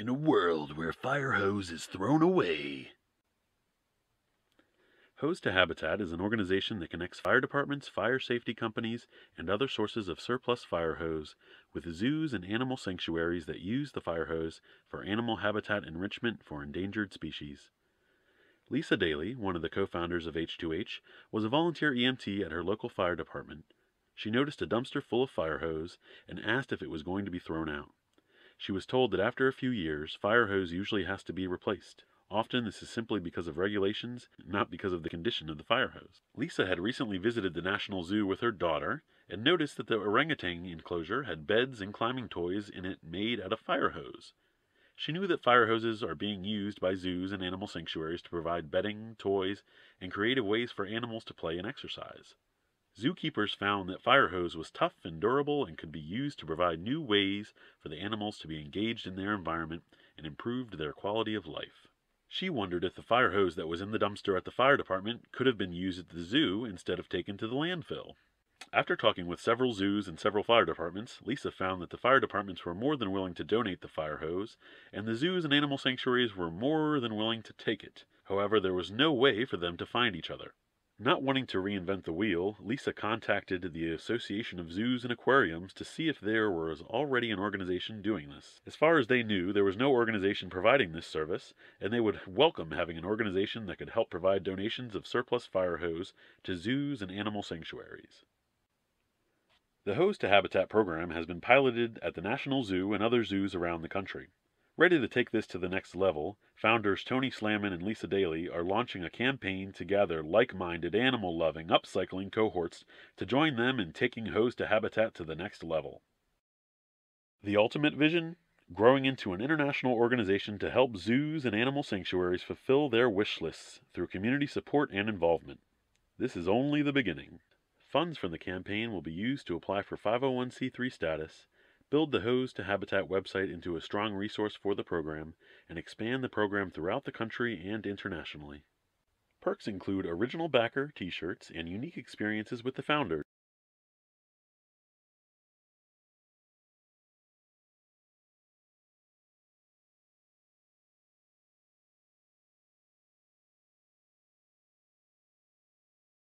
in a world where fire hose is thrown away. Hose to Habitat is an organization that connects fire departments, fire safety companies, and other sources of surplus fire hose with zoos and animal sanctuaries that use the fire hose for animal habitat enrichment for endangered species. Lisa Daly, one of the co founders of H2H, was a volunteer EMT at her local fire department. She noticed a dumpster full of fire hose and asked if it was going to be thrown out. She was told that after a few years, fire hose usually has to be replaced. Often this is simply because of regulations, not because of the condition of the fire hose. Lisa had recently visited the National Zoo with her daughter and noticed that the orangutan enclosure had beds and climbing toys in it made out of fire hose. She knew that fire hoses are being used by zoos and animal sanctuaries to provide bedding, toys, and creative ways for animals to play and exercise. Zookeepers found that fire hose was tough and durable and could be used to provide new ways for the animals to be engaged in their environment and improved their quality of life. She wondered if the fire hose that was in the dumpster at the fire department could have been used at the zoo instead of taken to the landfill. After talking with several zoos and several fire departments, Lisa found that the fire departments were more than willing to donate the fire hose, and the zoos and animal sanctuaries were more than willing to take it. However, there was no way for them to find each other. Not wanting to reinvent the wheel, Lisa contacted the Association of Zoos and Aquariums to see if there was already an organization doing this. As far as they knew, there was no organization providing this service, and they would welcome having an organization that could help provide donations of surplus fire hose to zoos and animal sanctuaries. The Hose to Habitat program has been piloted at the National Zoo and other zoos around the country. Ready to take this to the next level, founders Tony Slamman and Lisa Daly are launching a campaign to gather like minded, animal loving, upcycling cohorts to join them in taking Hose to Habitat to the next level. The ultimate vision? Growing into an international organization to help zoos and animal sanctuaries fulfill their wish lists through community support and involvement. This is only the beginning. Funds from the campaign will be used to apply for 501c3 status build the Hose to Habitat website into a strong resource for the program, and expand the program throughout the country and internationally. Perks include original backer t shirts and unique experiences with the founders.